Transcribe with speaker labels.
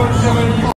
Speaker 1: 170.